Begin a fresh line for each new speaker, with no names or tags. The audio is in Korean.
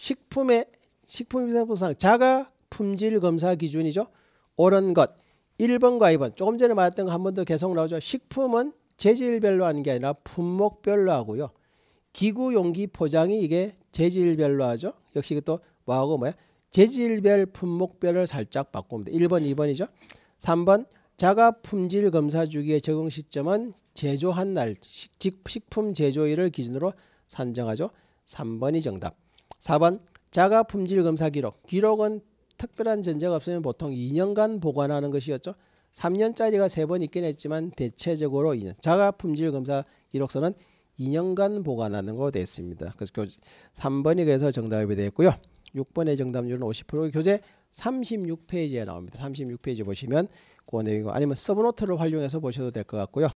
식품의 식품위생법상 자가 품질 검사 기준이죠. 옳은 것 1번과 2번 조금 전에 말했던 거 한 번 더 계속 나오죠. 식품은 재질별로 하는 게 아니라 품목별로 하고요. 기구 용기 포장이 이게 재질별로 하죠. 역시 또 뭐하고 뭐야? 재질별 품목별을 살짝 돼. 1번, 2번이죠. 3번 자가 품질 검사 주기의 적용 시점은 제조한 날, 식품 제조일을 기준으로 산정하죠. 3번이 정답. 4번 자가 품질 검사 기록. 기록은 특별한 전제가 없으면 보통 2년간 보관하는 것이었죠. 3년짜리가 3번 있긴 했지만 대체적으로 2년. 자가 품질 검사 기록서는 2년간 보관하는 거 됐습니다. 그래서 교 3번이 그래서 정답이 되었고요. 6번의 정답률은 50% 교재 36페이지에 나옵니다. 36페이지 보시면 그 내용 아니면 서브노트를 활용해서 보셔도 될 것 같고요.